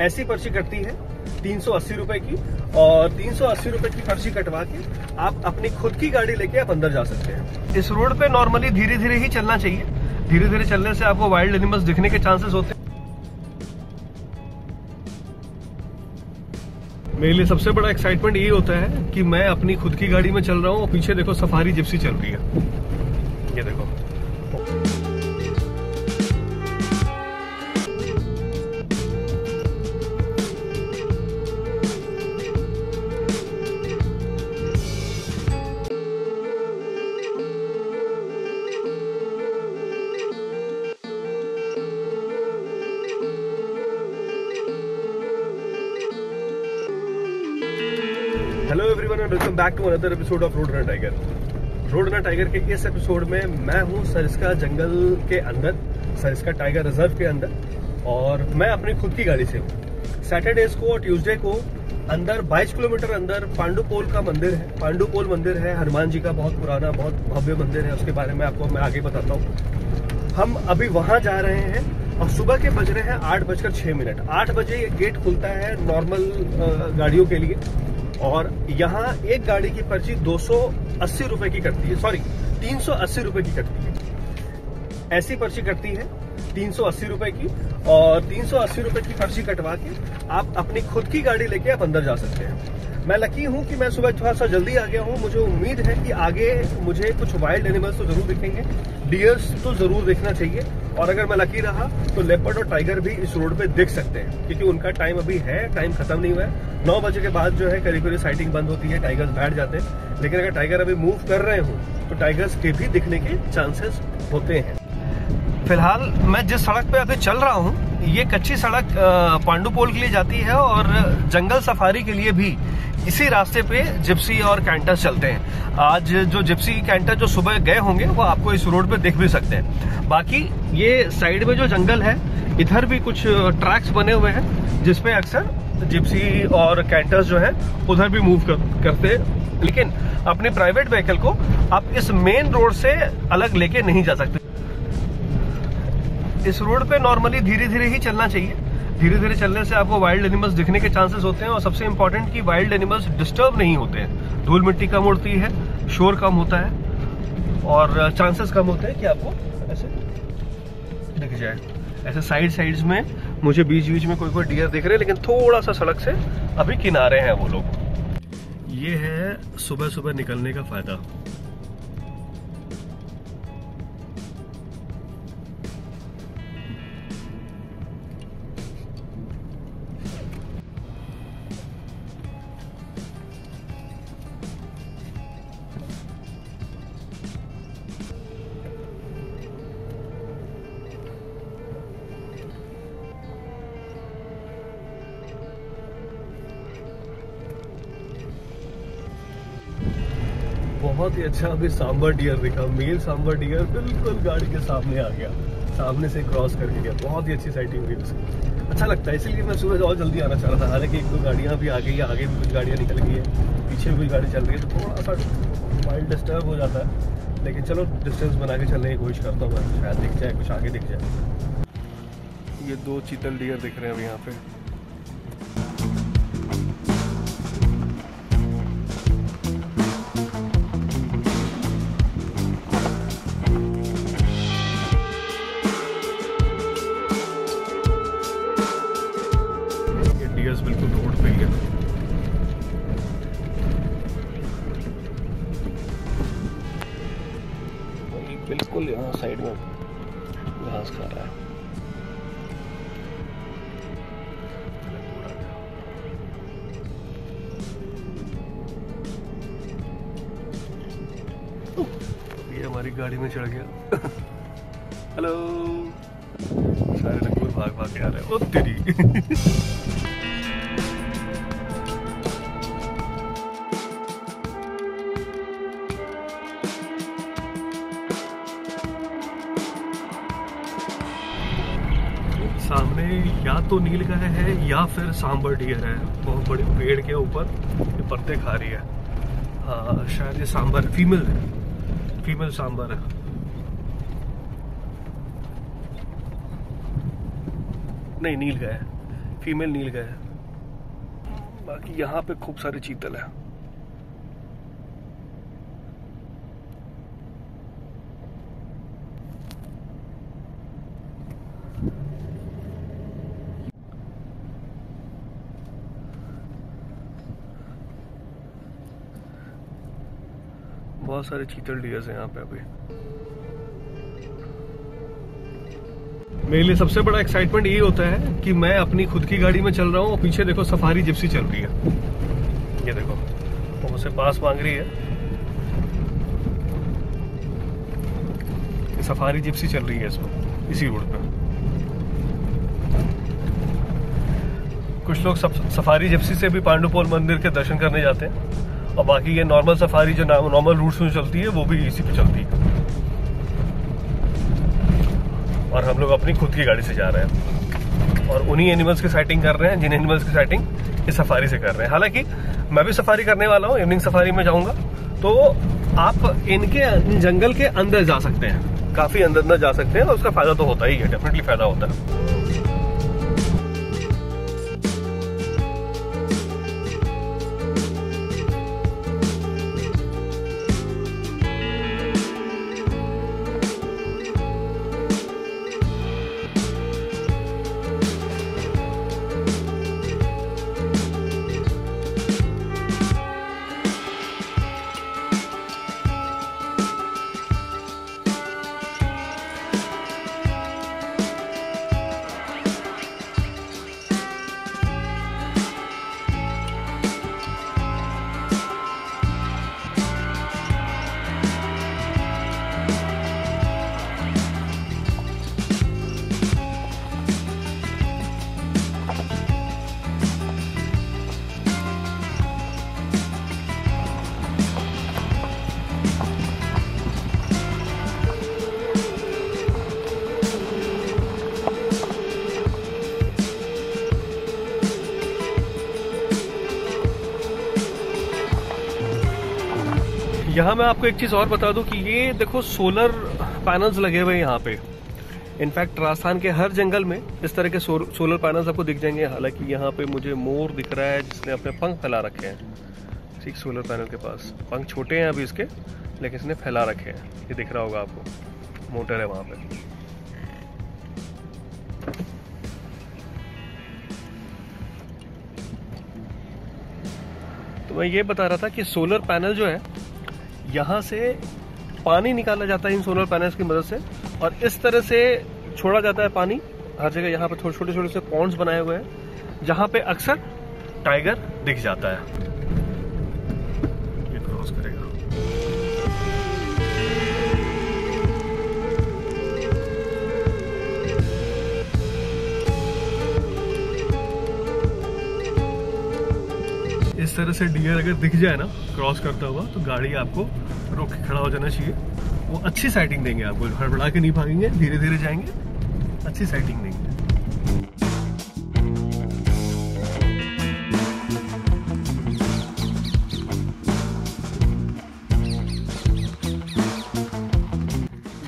ऐसी पर्ची कटती है, तीन सौ अस्सी की, और तीन सौ अस्सी की पर्ची कटवा के आप अपनी खुद की गाड़ी लेके आप अंदर जा सकते हैं। इस रोड पे नॉर्मली धीरे धीरे ही चलना चाहिए। धीरे धीरे चलने से आपको वाइल्ड एनिमल्स दिखने के चांसेस होते हैं। मेरे लिए सबसे बड़ा एक्साइटमेंट ये होता है कि मैं अपनी खुद की गाड़ी में चल रहा हूँ पीछे देखो सफारी जिप्सी चल रही है। ये देखो। Hello everyone and welcome back to another episode of Road Run Tiger Road Run Tiger के इस एपिसोड में मैं हूँ सरिस्का जंगल के अंदर, सरिस्का टाइगर रिज़र्व के अंदर, और मैं अपनी खुद की गाड़ी से हूँ। सैटरडेज को और ट्यूसडे को अंदर 22 किलोमीटर अंदर पांडुपोल का मंदिर है। पांडुपोल मंदिर है, हनुमान जी का बहुत पुराना, बहुत भव्य मंदिर है, उसके बारे में आपको मैं आगे बताता हूँ। हम अभी वहाँ जा रहे हैं और सुबह के बज रहे हैं आठ बजकर छह मिनट। आठ बजे ये गेट खुलता है नॉर्मल गाड़ियों के लिए। और यहाँ एक गाड़ी की पर्ची दो सौ अस्सी रुपए की कटती है। सॉरी तीन सौ अस्सी रुपए की कटती है। ऐसी पर्ची कटती है, तीन सौ अस्सी रुपए की, और तीन सौ अस्सी रुपए की पर्ची कटवा के आप अपनी खुद की गाड़ी लेके आप अंदर जा सकते हैं। मैं लकी हूँ कि मैं सुबह थोड़ा सा जल्दी आ गया हूँ। मुझे उम्मीद है कि आगे मुझे कुछ वाइल्ड एनिमल्स तो ज़रूर दिखेंगे। डियर्स तो ज़रूर देखना चाहिए। और अगर मैं लकी रहा तो लेपर्ड और टाइगर भी इस रोड पे देख सकते हैं। क्योंकि उनका टाइम अभी है टाइम खत्म नहीं हुआ है। नौ बजे के बाद जो है करीब करीब साइटिंग बंद होती है टाइगर्स बैठ जाते हैं। लेकिन अगर टाइगर अभी मूव कर रहे हो तो टाइगर्स के भी दिखने के चांसेस होते हैं। फ़िलहाल, मैं जिस सड़क पे अभी चल रहा हूँ ये कच्ची सड़क पांडुपोल के लिए जाती है और जंगल सफारी के लिए भी इसी रास्ते पे जिप्सी और कैंटर्स चलते हैं। आज जो जिप्सी कैंटर जो सुबह गए होंगे वो आपको इस रोड पे देख भी सकते हैं। बाकी ये साइड में जो जंगल है इधर भी कुछ ट्रैक्स बने हुए हैं जिसपे अक्सर जिप्सी और कैंटर्स जो है उधर भी मूव कर, करते लेकिन अपने प्राइवेट व्हीकल को आप इस मेन रोड से अलग लेके नहीं जा सकते। इस रोड पे नॉर्मली धीरे धीरे ही चलना चाहिए। धीरे धीरे चलने से आपको वाइल्ड एनिमल्स दिखने के चांसेस होते हैं और सबसे इम्पोर्टेंट कि वाइल्ड एनिमल्स डिस्टर्ब नहीं होते हैं। धूल मिट्टी कम उड़ती है, शोर कम होता है और चांसेस कम होते हैं कि आपको ऐसे दिख जाए। ऐसे साइड साइड्स में मुझे बीच बीच में कोई कोई डियर दिख रहे हैं, लेकिन थोड़ा सा सड़क से अभी किनारे हैं वो लोग। ये है सुबह सुबह निकलने का फ़ायदा। बहुत ही अच्छा अभी सांबर डियर दिखा मेल सांबर डियर बिल्कुल गाड़ी के सामने आ गया। सामने से क्रॉस करके गया। बहुत ही अच्छी साइटिंग हुई उसकी। अच्छा लगता है, इसीलिए मैं सुबह और जल्दी आना चाह रहा था। हालाँकि एक दो गाड़ियाँ भी आ गई आगे भी कुछ गाड़ियाँ निकल गई है। पीछे भी कुछ गाड़ी चल रही है तो थोड़ा सा माइंड डिस्टर्ब हो जाता है। लेकिन चलो डिस्टेंस बना के चलने की कोशिश करता हूँ मैं। शायद दिख जाए, कुछ आगे दिख जाए। ये दो चीतल डियर दिख रहे हैं अभी यहाँ पे। ये हमारी गाड़ी में चढ़ गया। हेलो सारे रंगूर भाग भाग के आ रहे ओ, तेरी। सामने या तो नीलगाय है या फिर सांबर डियर है। बहुत बड़े पेड़ के ऊपर ये पत्ते खा रही है। हाँ शायद ये सांबर फीमेल है। फीमेल सांबर है नहीं, नील गाय फीमेल नील गाय बाकी यहाँ पे खूब सारे चीतल है। बहुत सारे चीतल डियर्स हैं यहाँ पे अभी। मेरे लिए सबसे बड़ा एक्साइटमेंट ये होता है कि मैं अपनी खुद की गाड़ी में चल रहा हूँ और पीछे देखो सफारी जिप्सी चल रही है। ये देखो, वो मुझसे पास मांग रही है। सफारी जिप्सी चल रही है इसमें इसी रोड पे। कुछ लोग सफारी जिप्सी से भी पांडुपोल मंदिर के दर्शन करने जाते हैं। और बाकी ये नॉर्मल सफारी जो नॉर्मल रूट्स में चलती है, वो भी इसी पे चलती है। और हम लोग अपनी खुद की गाड़ी से जा रहे हैं। और उन्हीं एनिमल्स की साइटिंग कर रहे हैं, जिन एनिमल्स की साइटिंग इस सफारी से कर रहे हैं। हालाँकि, मैं भी सफारी करने वाला हूँ इवनिंग सफारी में जाऊँगा। तो आप इनके जंगल के अंदर जा सकते हैं। काफ़ी अंदर अंदर जा सकते हैं, और उसका फ़ायदा तो होता ही है डेफिनेटली फ़ायदा होता है। यहाँ मैं आपको एक चीज़ और बता दूँ कि ये देखो सोलर पैनल्स लगे हुए हैं यहाँ पे। इनफैक्ट राजस्थान के हर जंगल में इस तरह के सोलर पैनल्स आपको दिख जाएँगे। हालाँकि यहाँ पे मुझे मोर दिख रहा है जिसने अपने पंख फैला रखे हैं। ठीक, सोलर पैनल के पास। पंख छोटे हैं अभी इसके, लेकिन इसने फैला रखे हैं। ये दिख रहा होगा आपको। मोटर है वहाँ पे। तो मैं ये बता रहा था कि सोलर पैनल जो है यहाँ से पानी निकाला जाता है इन सोलर पैनल्स की मदद से और इस तरह से छोड़ा जाता है पानी। हर जगह यहाँ पे थोड़े छोटे छोटे से पॉन्ड्स बनाए हुए हैं, जहाँ पे अक्सर टाइगर दिख जाता है। ये क्रॉस करेगा। इस तरह से डियर अगर दिख जाए ना क्रॉस करता हुआ तो गाड़ी आपको रोक के खड़ा हो जाना चाहिए। वो अच्छी साइटिंग देंगे आपको। हड़बड़ा के नहीं भागेंगे धीरे धीरे जाएँगे, अच्छी साइटिंग देंगे।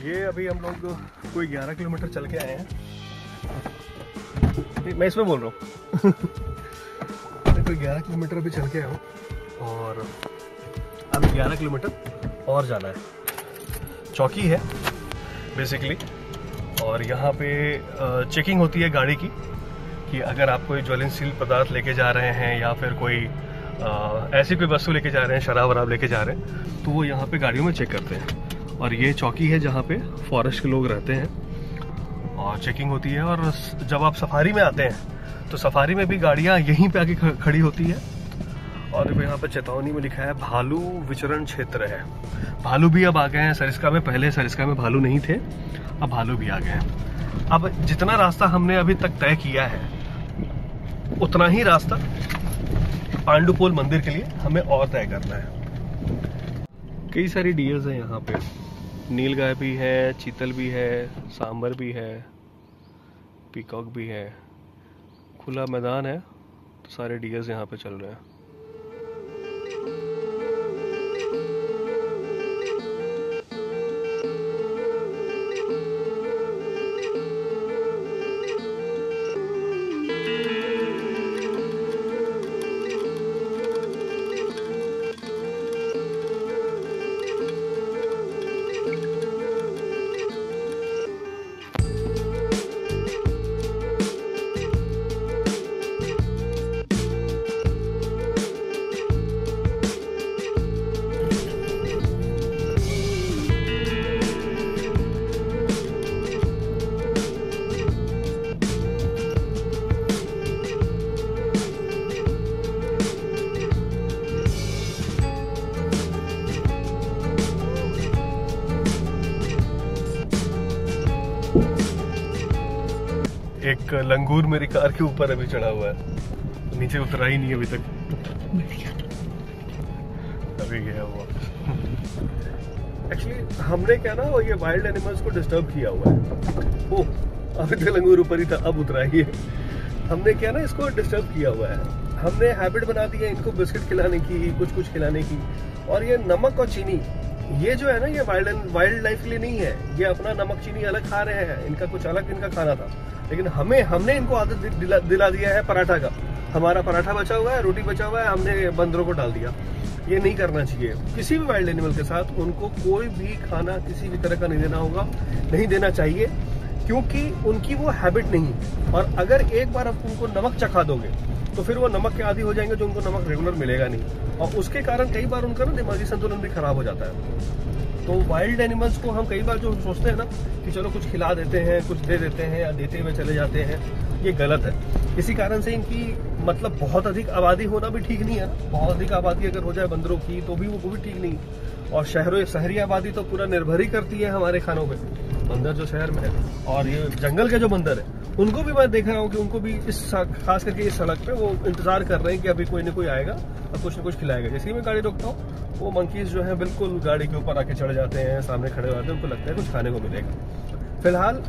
ये अभी हम लोग कोई 11 किलोमीटर चल के आए हैं। मैं इसमें बोल रहा हूँ। कोई 11 किलोमीटर अभी चल के आया हूँ और अब 11 किलोमीटर और जाना है। चौकी है बेसिकली और यहाँ पे चेकिंग होती है गाड़ी की कि अगर आप कोई ज्वलनशील पदार्थ लेके जा रहे हैं या फिर कोई आ, ऐसी कोई वस्तु लेके जा रहे हैं शराब वराब लेके जा रहे हैं तो वो यहाँ पे गाड़ियों में चेक करते हैं। और ये चौकी है जहाँ पे फॉरेस्ट के लोग रहते हैं। और चेकिंग होती है और जब आप सफारी में आते हैं तो सफारी में भी गाड़ियाँ यहीं पे आके खड़ी होती है। और देखो यहाँ पर चेतावनी में लिखा है, भालू विचरण क्षेत्र है। भालू भी अब आ गए हैं सरिस्का में, पहले सरिस्का में भालू नहीं थे, अब भालू भी आ गए हैं। अब जितना रास्ता हमने अभी तक तय किया है, उतना ही रास्ता पांडुपोल मंदिर के लिए हमें और तय करना है। कई सारी डियर्स हैं यहाँ पे। नील गाय भी है, चीतल भी है, सांबर भी है, पीकॉक भी है। खुला मैदान है तो सारे डियर्स यहाँ पे चल रहे हैं। एक लंगूर मेरी कार के ऊपर अभी चढ़ा हुआ है। नीचे उतरा ही नहीं अभी तक। अभी गया वो एक्चुअली हमने क्या ना, ये वाइल्ड एनिमल्स को डिस्टर्ब किया हुआ है। ओ अभी तक लंगूर ऊपर ही था, अब उतरा ही है। हमने क्या ना, इसको डिस्टर्ब किया हुआ है। हमने हैबिट बना दी है इनको बिस्किट खिलाने की कुछ कुछ खिलाने की। और ये नमक और चीनी ये जो है ना ये वाइल्ड वाइल्ड लाइफ के लिए नहीं है। ये अपना नमक चीनी अलग खा रहे हैं। इनका कुछ अलग इनका खाना था। लेकिन हमें हमने इनको आदत दिला, दिला दिया है पराठा का। हमारा पराठा बचा हुआ है रोटी बचा हुआ है हमने बंदरों को डाल दिया। ये नहीं करना चाहिए। किसी भी वाइल्ड एनिमल के साथ उनको कोई भी खाना किसी भी तरह का नहीं देना होगा। नहीं देना चाहिए। क्योंकि उनकी वो हैबिट नहीं है। और अगर एक बार आप उनको नमक चखा दोगे तो फिर वो नमक के आदि हो जाएँगे जो उनको नमक रेगुलर मिलेगा नहीं। और उसके कारण कई बार उनका ना दिमागी संतुलन भी खराब हो जाता है। तो वाइल्ड एनिमल्स को हम कई बार जो सोचते हैं ना, कि चलो कुछ खिला देते हैं, कुछ दे देते हैं या देते हुए चले जाते हैं, ये गलत है। इसी कारण से इनकी मतलब बहुत अधिक आबादी होना भी ठीक नहीं है बहुत अधिक आबादी अगर हो जाए बंदरों की तो भी वो भी ठीक नहीं और शहरों शहरी आबादी तो पूरा निर्भर ही करती है हमारे खानों पे बंदर जो शहर में है, और ये जंगल के जो बंदर है, उनको भी मैं देख रहा हूँ कि उनको भी इस खास करके इस सड़क पे वो इंतज़ार कर रहे हैं कि अभी कोई ना कोई आएगा और कुछ ना कुछ खिलाएगा। जैसे ही मैं गाड़ी रोकता हूँ, वो मंकीज जो है बिल्कुल गाड़ी के ऊपर आके चढ़ जाते हैं, सामने खड़े हो जाते हैं, उनको लगता है कुछ खाने को मिलेगा। फ़िलहाल,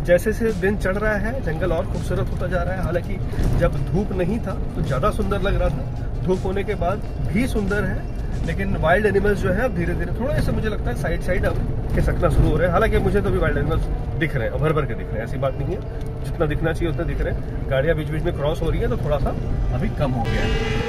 जैसे जैसे दिन चढ़ रहा है, जंगल और खूबसूरत होता जा रहा है। हालाँकि जब धूप नहीं था तो ज़्यादा सुंदर लग रहा था। धूप होने के बाद भी सुंदर है लेकिन वाइल्ड एनिमल्स जो है धीरे धीरे थोड़ा ऐसे मुझे लगता है साइड साइड अब खिसकना शुरू हो रहे हैं। हालाँकि मुझे तो भी वाइल्ड एनिमल्स दिख रहे हैं भर भर के दिख रहे हैं, ऐसी बात नहीं है। जितना दिखना चाहिए, उतना दिख रहे हैं। गाड़ियाँ बीच बीच में क्रॉस हो रही है तो थोड़ा सा अभी कम हो गया है।